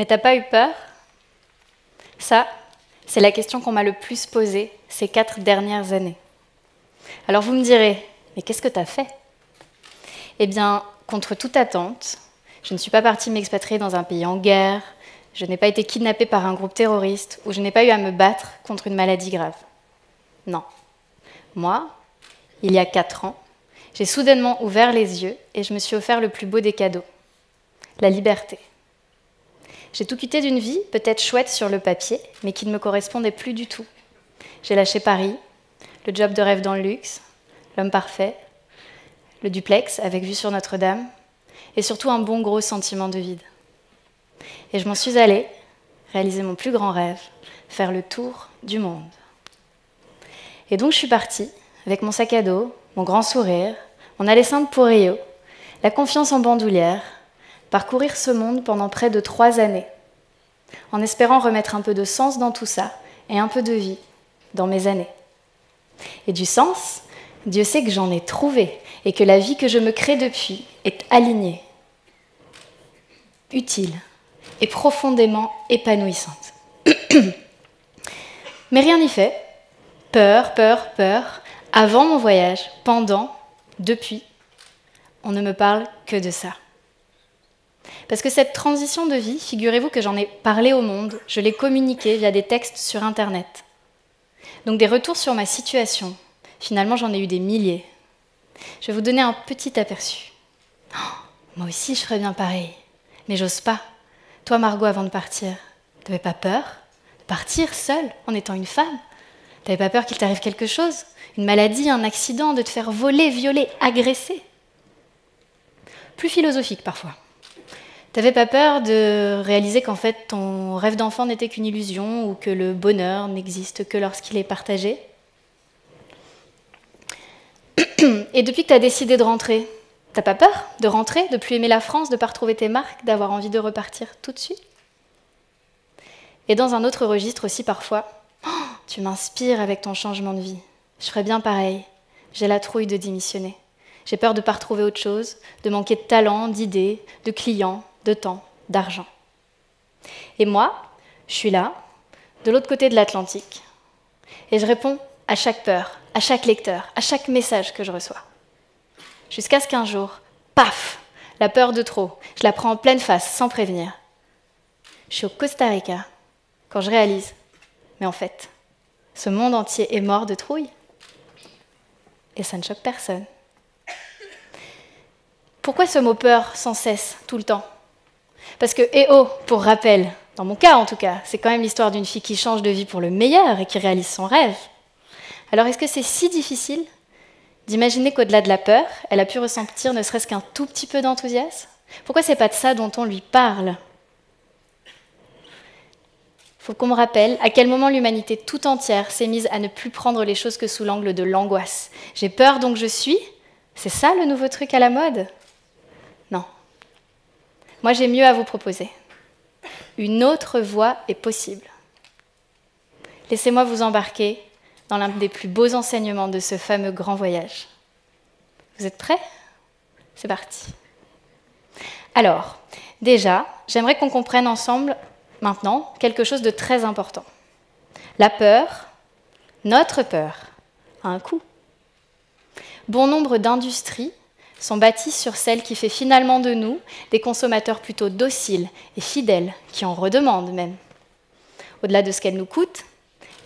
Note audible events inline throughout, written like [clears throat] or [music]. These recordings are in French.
Mais t'as pas eu peur? Ça, c'est la question qu'on m'a le plus posée ces quatre dernières années. Alors vous me direz, mais qu'est-ce que t'as fait? Eh bien, contre toute attente, je ne suis pas partie m'expatrier dans un pays en guerre, je n'ai pas été kidnappée par un groupe terroriste ou je n'ai pas eu à me battre contre une maladie grave. Non. Moi, il y a quatre ans, j'ai soudainement ouvert les yeux et je me suis offert le plus beau des cadeaux, la liberté. J'ai tout quitté d'une vie, peut-être chouette sur le papier, mais qui ne me correspondait plus du tout. J'ai lâché Paris, le job de rêve dans le luxe, l'homme parfait, le duplex avec vue sur Notre-Dame, et surtout un bon gros sentiment de vide. Et je m'en suis allée réaliser mon plus grand rêve, faire le tour du monde. Et donc je suis partie avec mon sac à dos, mon grand sourire, mon aller simple pour Rio, la confiance en bandoulière, parcourir ce monde pendant près de trois années, en espérant remettre un peu de sens dans tout ça et un peu de vie dans mes années. Et du sens, Dieu sait que j'en ai trouvé et que la vie que je me crée depuis est alignée, utile et profondément épanouissante. [coughs] Mais rien n'y fait. Peur, peur, peur. Avant mon voyage, pendant, depuis, on ne me parle que de ça. Parce que cette transition de vie, figurez-vous que j'en ai parlé au monde, je l'ai communiqué via des textes sur Internet. Donc des retours sur ma situation. Finalement, j'en ai eu des milliers. Je vais vous donner un petit aperçu. Oh, moi aussi, je ferais bien pareil. Mais j'ose pas. Toi, Margot, avant de partir, t'avais pas peur de partir seule en étant une femme? T'avais pas peur qu'il t'arrive quelque chose? Une maladie, un accident, de te faire voler, violer, agresser? Plus philosophique parfois. T'avais pas peur de réaliser qu'en fait ton rêve d'enfant n'était qu'une illusion ou que le bonheur n'existe que lorsqu'il est partagé? [clears throat] Et depuis que tu as décidé de rentrer, t'as pas peur de rentrer, de plus aimer la France, de pas retrouver tes marques, d'avoir envie de repartir tout de suite? Et dans un autre registre aussi parfois, oh, tu m'inspires avec ton changement de vie. Je ferais bien pareil. J'ai la trouille de démissionner. J'ai peur de pas retrouver autre chose, de manquer de talent, d'idées, de clients, de temps, d'argent. Et moi, je suis là, de l'autre côté de l'Atlantique, et je réponds à chaque peur, à chaque lecteur, à chaque message que je reçois. Jusqu'à ce qu'un jour, paf, la peur de trop, je la prends en pleine face sans prévenir. Je suis au Costa Rica quand je réalise, mais en fait, ce monde entier est mort de trouille. Et ça ne choque personne. Pourquoi ce mot peur sans cesse, tout le temps? Parce que, eh oh, pour rappel, dans mon cas en tout cas, c'est quand même l'histoire d'une fille qui change de vie pour le meilleur et qui réalise son rêve. Alors est-ce que c'est si difficile d'imaginer qu'au-delà de la peur, elle a pu ressentir ne serait-ce qu'un tout petit peu d'enthousiasme? Pourquoi c'est pas de ça dont on lui parle? Faut qu'on me rappelle à quel moment l'humanité tout entière s'est mise à ne plus prendre les choses que sous l'angle de l'angoisse. J'ai peur donc je suis C'est ça le nouveau truc à la mode? Moi, j'ai mieux à vous proposer. Une autre voie est possible. Laissez-moi vous embarquer dans l'un des plus beaux enseignements de ce fameux grand voyage. Vous êtes prêts? C'est parti. Alors, déjà, j'aimerais qu'on comprenne ensemble maintenant quelque chose de très important. La peur, notre peur, a un coût. Bon nombre d'industries sont bâties sur celle qui fait finalement de nous des consommateurs plutôt dociles et fidèles, qui en redemandent même, au-delà de ce qu'elle nous coûte,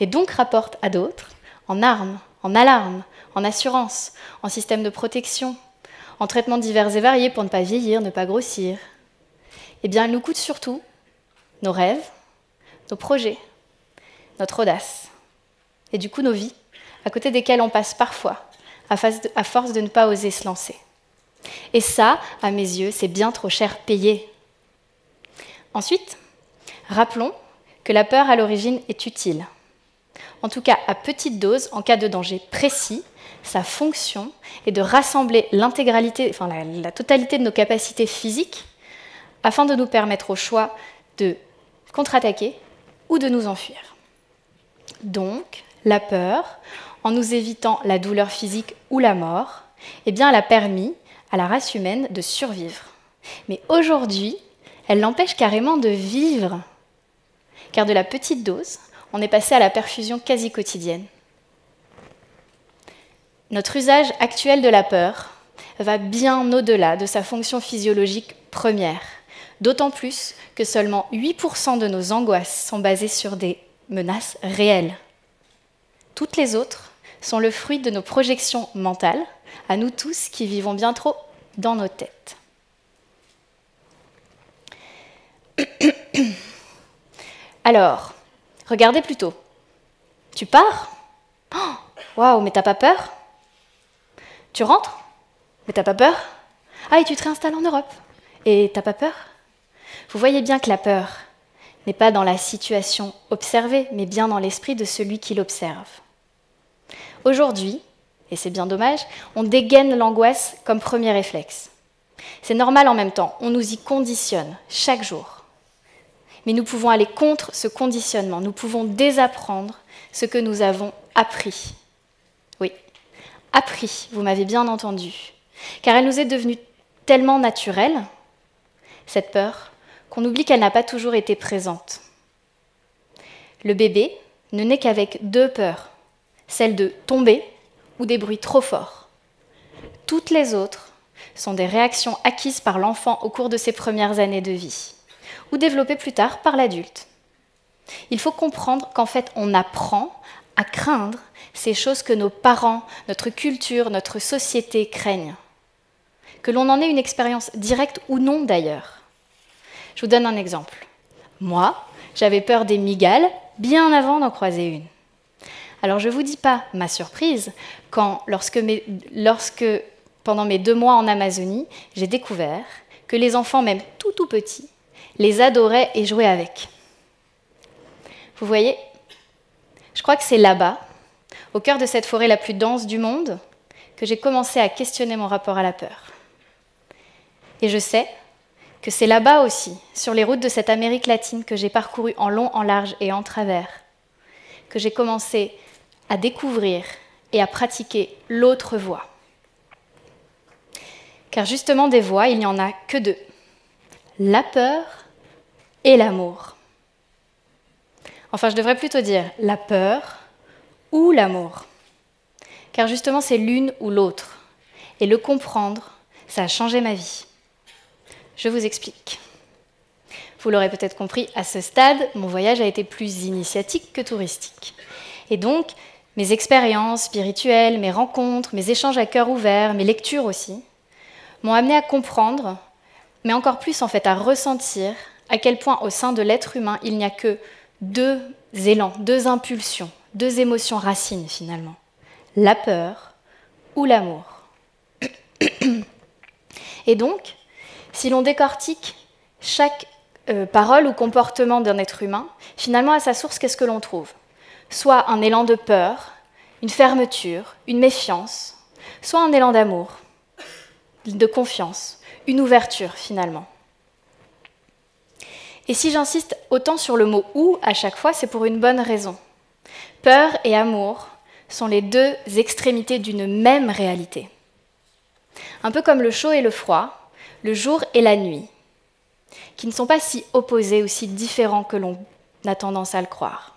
et donc rapporte à d'autres, en armes, en alarmes, en assurance, en système de protection, en traitements divers et variés pour ne pas vieillir, ne pas grossir. Eh bien, elle nous coûte surtout nos rêves, nos projets, notre audace, et du coup nos vies, à côté desquelles on passe parfois, à force de ne pas oser se lancer. Et ça, à mes yeux, c'est bien trop cher payé. Ensuite, rappelons que la peur à l'origine est utile. En tout cas, à petite dose, en cas de danger précis, sa fonction est de rassembler l'intégralité, la totalité de nos capacités physiques afin de nous permettre au choix de contre-attaquer ou de nous enfuir. Donc, la peur, en nous évitant la douleur physique ou la mort, eh bien, elle a permis à la race humaine de survivre. Mais aujourd'hui, Elle l'empêche carrément de vivre. Car de la petite dose, on est passé à la perfusion quasi quotidienne. Notre usage actuel de la peur va bien au-delà de sa fonction physiologique première, d'autant plus que seulement 8% de nos angoisses sont basées sur des menaces réelles. Toutes les autres sont le fruit de nos projections mentales, à nous tous qui vivons bien trop dans nos têtes. [coughs] Alors, regardez plutôt. Tu pars? Oh, Waouh, mais t'as pas peur? Tu rentres? Mais t'as pas peur? Ah, et tu te réinstalles en Europe Et t'as pas peur? Vous voyez bien que la peur n'est pas dans la situation observée, mais bien dans l'esprit de celui qui l'observe. Aujourd'hui, et c'est bien dommage, on dégaine l'angoisse comme premier réflexe. C'est normal en même temps, on nous y conditionne chaque jour. Mais nous pouvons aller contre ce conditionnement, nous pouvons désapprendre ce que nous avons appris. Oui, appris, vous m'avez bien entendu, car elle nous est devenue tellement naturelle, cette peur, qu'on oublie qu'elle n'a pas toujours été présente. Le bébé ne naît qu'avec deux peurs, celle de tomber ou des bruits trop forts. Toutes les autres sont des réactions acquises par l'enfant au cours de ses premières années de vie, ou développées plus tard par l'adulte. Il faut comprendre qu'en fait, on apprend à craindre ces choses que nos parents, notre culture, notre société craignent. Que l'on en ait une expérience directe ou non d'ailleurs. Je vous donne un exemple. Moi, j'avais peur des migales bien avant d'en croiser une. Alors je ne vous dis pas ma surprise quand, lorsque, pendant mes deux mois en Amazonie, j'ai découvert que les enfants, même tout tout petits, les adoraient et jouaient avec. Vous voyez, je crois que c'est là-bas, au cœur de cette forêt la plus dense du monde, que j'ai commencé à questionner mon rapport à la peur. Et je sais que c'est là-bas aussi, sur les routes de cette Amérique latine que j'ai parcourue en long, en large et en travers, que j'ai commencé à découvrir et à pratiquer l'autre voie. Car justement, des voies, il n'y en a que deux. La peur et l'amour. Enfin, je devrais plutôt dire la peur ou l'amour. Car justement, c'est l'une ou l'autre. Et le comprendre, ça a changé ma vie. Je vous explique. Vous l'aurez peut-être compris, à ce stade, mon voyage a été plus initiatique que touristique. Et donc, mes expériences spirituelles, mes rencontres, mes échanges à cœur ouvert, mes lectures aussi, m'ont amené à comprendre, mais encore plus en fait à ressentir à quel point au sein de l'être humain il n'y a que deux élans, deux impulsions, deux émotions racines finalement, la peur ou l'amour. [clears throat] Et donc, si l'on décortique chaque euh, parole ou comportement d'un être humain, finalement à sa source, qu'est-ce que l'on trouve? Soit un élan de peur, une fermeture, une méfiance, soit un élan d'amour, de confiance, une ouverture finalement. Et si j'insiste autant sur le mot ou à chaque fois, c'est pour une bonne raison. Peur et amour sont les deux extrémités d'une même réalité. Un peu comme le chaud et le froid, le jour et la nuit, qui ne sont pas si opposés ou si différents que l'on a tendance à le croire.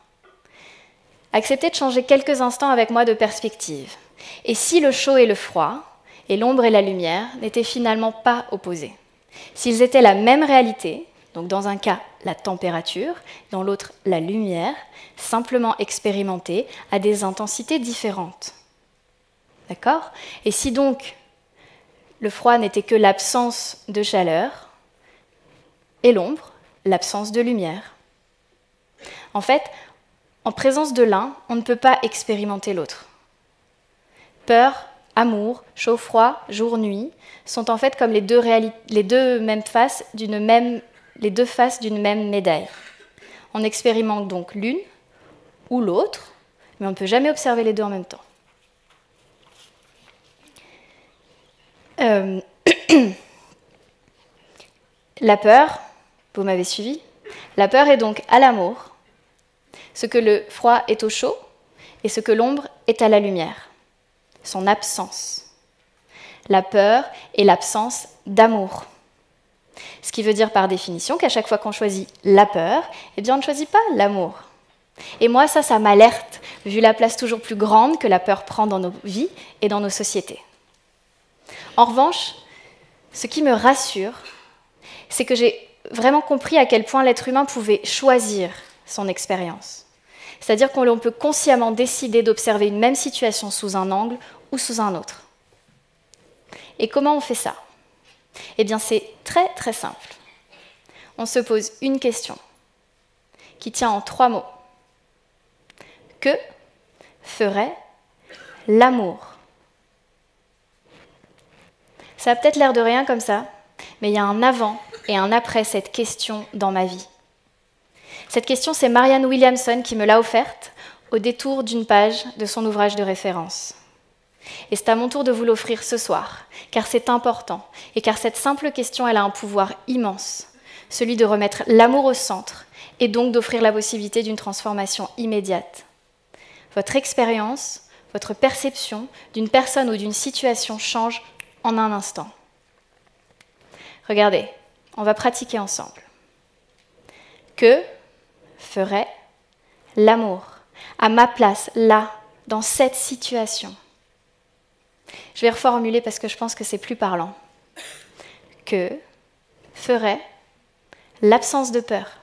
Acceptez de changer quelques instants avec moi de perspective. Et si le chaud et le froid, et l'ombre et la lumière n'étaient finalement pas opposés S'ils étaient la même réalité, donc dans un cas la température, dans l'autre la lumière, simplement expérimentée à des intensités différentes. D'accord? Et si donc le froid n'était que l'absence de chaleur, et l'ombre, l'absence de lumière? En fait, en présence de l'un, on ne peut pas expérimenter l'autre. Peur, amour, chaud-froid, jour-nuit sont en fait comme les deux, mêmes faces d'une même, les deux faces d'une même médaille. On expérimente donc l'une ou l'autre, mais on ne peut jamais observer les deux en même temps. Euh, [coughs] la peur, vous m'avez suivi La peur est donc à l'amour ce que le froid est au chaud et ce que l'ombre est à la lumière, son absence. La peur est l'absence d'amour. Ce qui veut dire par définition qu'à chaque fois qu'on choisit la peur, eh bien on ne choisit pas l'amour. Et moi, ça, ça m'alerte, vu la place toujours plus grande que la peur prend dans nos vies et dans nos sociétés. En revanche, ce qui me rassure, c'est que j'ai vraiment compris à quel point l'être humain pouvait choisir son expérience. C'est-à-dire qu'on peut consciemment décider d'observer une même situation sous un angle ou sous un autre. Et comment on fait ça? Eh bien, c'est très très simple. On se pose une question qui tient en trois mots. Que ferait l'amour? Ça a peut-être l'air de rien comme ça, mais il y a un avant et un après cette question dans ma vie. Cette question, c'est Marianne Williamson qui me l'a offerte au détour d'une page de son ouvrage de référence. Et c'est à mon tour de vous l'offrir ce soir, car c'est important, et car cette simple question, elle a un pouvoir immense, celui de remettre l'amour au centre, et donc d'offrir la possibilité d'une transformation immédiate. Votre expérience, votre perception d'une personne ou d'une situation change en un instant. Regardez, on va pratiquer ensemble. Que ferait l'amour à ma place, là, dans cette situation. Je vais reformuler parce que je pense que c'est plus parlant. Que ferait l'absence de peur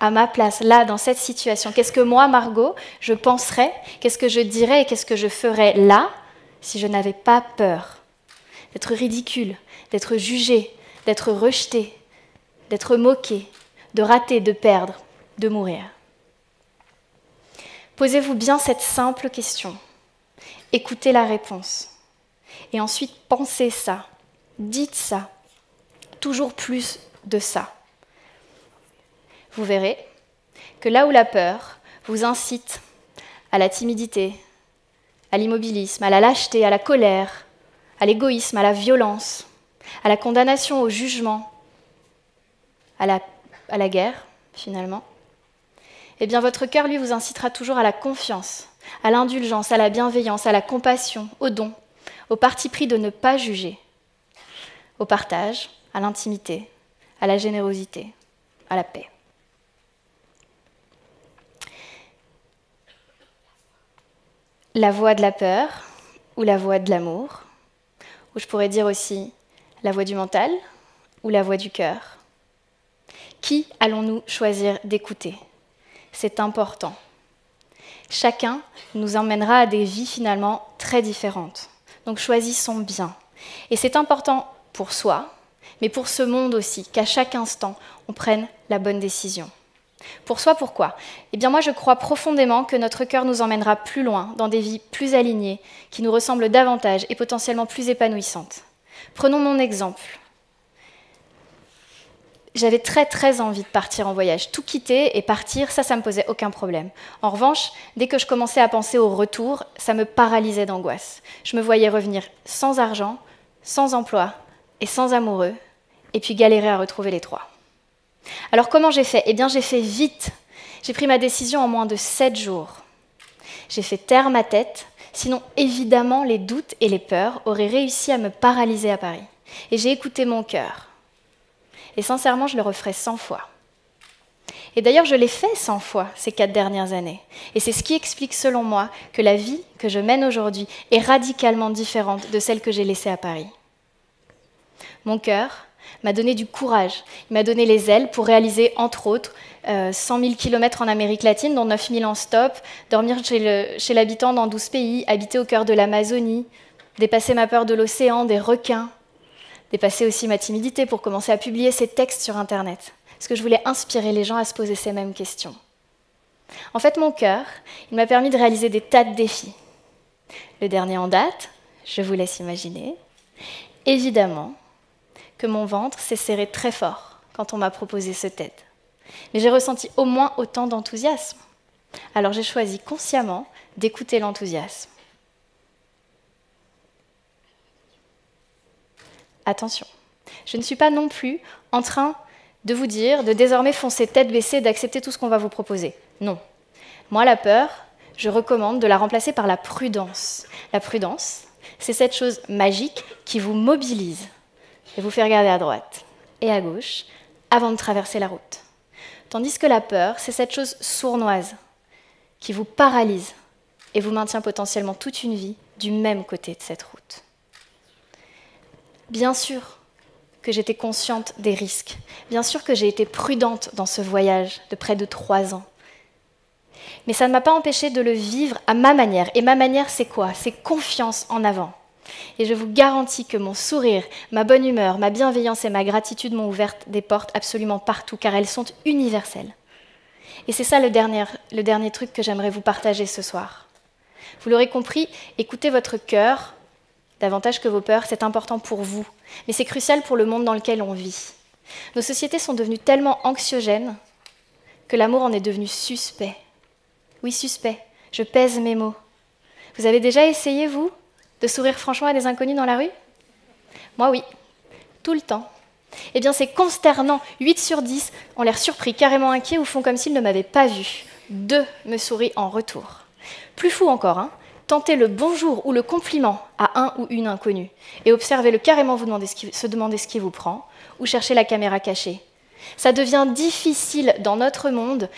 à ma place, là, dans cette situation. Qu'est-ce que moi, Margot, je penserais Qu'est-ce que je dirais qu'est-ce que je ferais là si je n'avais pas peur D'être ridicule, d'être jugée, d'être rejetée, d'être moqué, de rater, de perdre, de mourir. Posez-vous bien cette simple question. Écoutez la réponse. Et ensuite, pensez ça. Dites ça. Toujours plus de ça. Vous verrez que là où la peur vous incite à la timidité, à l'immobilisme, à la lâcheté, à la colère, à l'égoïsme, à la violence, à la condamnation, au jugement, à la, guerre, finalement, eh bien votre cœur, lui, vous incitera toujours à la confiance, à l'indulgence, à la bienveillance, à la compassion, au don, au parti pris de ne pas juger, au partage, à l'intimité, à la générosité, à la paix. La voix de la peur ou la voix de l'amour, ou je pourrais dire aussi la voix du mental ou la voix du cœur qui allons-nous choisir d'écouter? C'est important. Chacun nous emmènera à des vies finalement très différentes. Donc choisissons bien. Et c'est important pour soi, mais pour ce monde aussi, qu'à chaque instant, on prenne la bonne décision. Pour soi, pourquoi? Eh bien moi, je crois profondément que notre cœur nous emmènera plus loin, dans des vies plus alignées, qui nous ressemblent davantage et potentiellement plus épanouissantes. Prenons mon exemple j'avais très très envie de partir en voyage. Tout quitter et partir, ça, ça me posait aucun problème. En revanche, dès que je commençais à penser au retour, ça me paralysait d'angoisse. Je me voyais revenir sans argent, sans emploi et sans amoureux, et puis galérer à retrouver les trois. Alors comment j'ai fait? Eh bien j'ai fait vite. J'ai pris ma décision en moins de sept jours. J'ai fait taire ma tête, sinon évidemment les doutes et les peurs auraient réussi à me paralyser à Paris. Et j'ai écouté mon cœur. Et sincèrement, je le referai 100 fois. Et d'ailleurs, je l'ai fait 100 fois ces quatre dernières années. Et c'est ce qui explique, selon moi, que la vie que je mène aujourd'hui est radicalement différente de celle que j'ai laissée à Paris. Mon cœur m'a donné du courage, il m'a donné les ailes pour réaliser, entre autres, 100 000 km en Amérique latine, dont 9 000 en stop, dormir chez l'habitant dans 12 pays, habiter au cœur de l'Amazonie, dépasser ma peur de l'océan, des requins, dépasser aussi ma timidité pour commencer à publier ces textes sur Internet. Parce que je voulais inspirer les gens à se poser ces mêmes questions. En fait, mon cœur, il m'a permis de réaliser des tas de défis. Le dernier en date, je vous laisse imaginer, évidemment que mon ventre s'est serré très fort quand on m'a proposé ce TED. Mais j'ai ressenti au moins autant d'enthousiasme. Alors j'ai choisi consciemment d'écouter l'enthousiasme. Attention. Je ne suis pas non plus en train de vous dire de désormais foncer tête baissée, d'accepter tout ce qu'on va vous proposer. Non. Moi, la peur, je recommande de la remplacer par la prudence. La prudence, c'est cette chose magique qui vous mobilise et vous fait regarder à droite, et à gauche avant de traverser la route. Tandis que la peur, c'est cette chose sournoise qui vous paralyse et vous maintient potentiellement toute une vie du même côté de cette route. Bien sûr que j'étais consciente des risques, bien sûr que j'ai été prudente dans ce voyage de près de trois ans. Mais ça ne m'a pas empêché de le vivre à ma manière. Et ma manière, c'est quoi? C'est confiance en avant. Et je vous garantis que mon sourire, ma bonne humeur, ma bienveillance et ma gratitude m'ont ouvert des portes absolument partout, car elles sont universelles. Et c'est ça le dernier, le dernier truc que j'aimerais vous partager ce soir. Vous l'aurez compris, écoutez votre cœur davantage que vos peurs, c'est important pour vous, mais c'est crucial pour le monde dans lequel on vit. Nos sociétés sont devenues tellement anxiogènes que l'amour en est devenu suspect. Oui, suspect, je pèse mes mots. Vous avez déjà essayé, vous, de sourire franchement à des inconnus dans la rue? Moi, oui, tout le temps. Eh bien, c'est consternant. 8 sur 10 ont l'air surpris, carrément inquiets ou font comme s'ils ne m'avaient pas vu. Deux me sourient en retour. Plus fou encore, hein tentez le bonjour ou le compliment à un ou une inconnue et observez-le carrément se demander ce qui vous prend ou chercher la caméra cachée. Ça devient difficile dans notre monde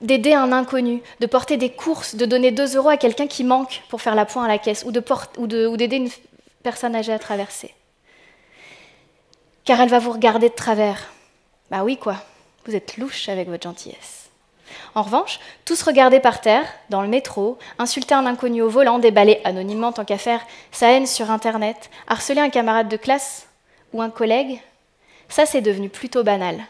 d'aider un inconnu, de porter des courses, de donner 2 euros à quelqu'un qui manque pour faire la pointe à la caisse ou d'aider une personne âgée à traverser. Car elle va vous regarder de travers. Bah oui quoi, vous êtes louche avec votre gentillesse. En revanche, tous regarder par terre, dans le métro, insulter un inconnu au volant, déballer anonymement tant qu'à faire sa haine sur Internet, harceler un camarade de classe ou un collègue, ça c'est devenu plutôt banal.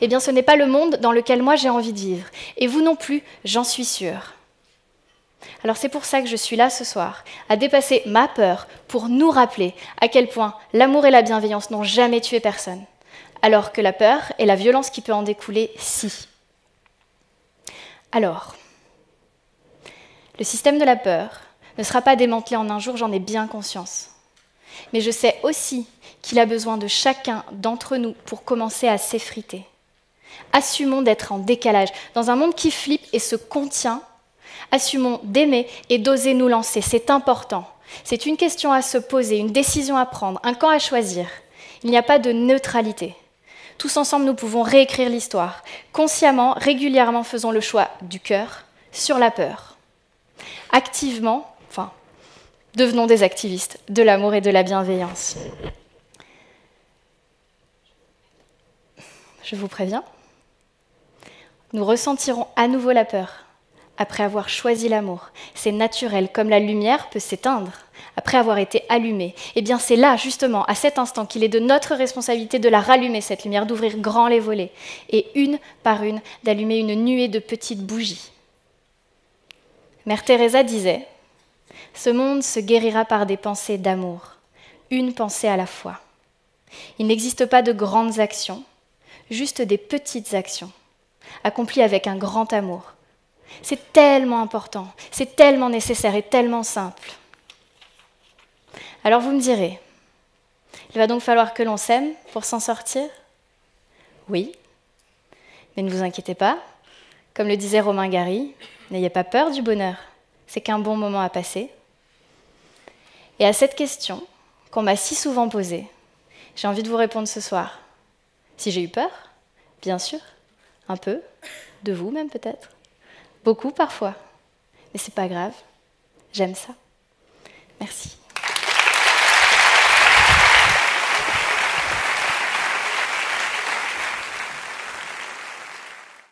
Eh bien ce n'est pas le monde dans lequel moi j'ai envie de vivre, et vous non plus, j'en suis sûre. Alors c'est pour ça que je suis là ce soir, à dépasser ma peur pour nous rappeler à quel point l'amour et la bienveillance n'ont jamais tué personne, alors que la peur et la violence qui peut en découler, si. Alors, le système de la peur ne sera pas démantelé en un jour, j'en ai bien conscience. Mais je sais aussi qu'il a besoin de chacun d'entre nous pour commencer à s'effriter. Assumons d'être en décalage. Dans un monde qui flippe et se contient, assumons d'aimer et d'oser nous lancer. C'est important. C'est une question à se poser, une décision à prendre, un camp à choisir. Il n'y a pas de neutralité. Tous ensemble, nous pouvons réécrire l'histoire. Consciemment, régulièrement, faisons le choix du cœur sur la peur. Activement, enfin, devenons des activistes de l'amour et de la bienveillance. Je vous préviens, nous ressentirons à nouveau la peur après avoir choisi l'amour. C'est naturel, comme la lumière peut s'éteindre après avoir été allumée. Eh bien, c'est là, justement, à cet instant, qu'il est de notre responsabilité de la rallumer, cette lumière, d'ouvrir grand les volets, et une par une, d'allumer une nuée de petites bougies. Mère Teresa disait Ce monde se guérira par des pensées d'amour, une pensée à la fois. Il n'existe pas de grandes actions, juste des petites actions, accomplies avec un grand amour c'est tellement important, c'est tellement nécessaire et tellement simple. Alors vous me direz, il va donc falloir que l'on s'aime pour s'en sortir? Oui, mais ne vous inquiétez pas, comme le disait Romain Gary, n'ayez pas peur du bonheur, c'est qu'un bon moment à passer. Et à cette question qu'on m'a si souvent posée, j'ai envie de vous répondre ce soir. Si j'ai eu peur Bien sûr, un peu, de vous même peut-être. Beaucoup parfois. Mais c'est pas grave. J'aime ça. Merci.